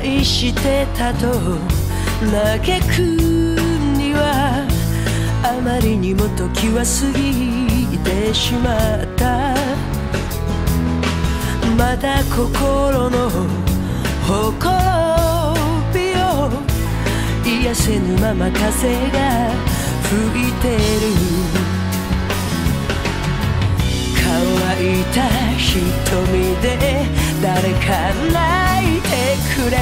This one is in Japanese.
愛してたと嘆くにはあまりにも時は過ぎてしまった。まだ心のほこびを癒せぬまま風が吹いてる。乾い。た瞳で誰か泣いてくれ。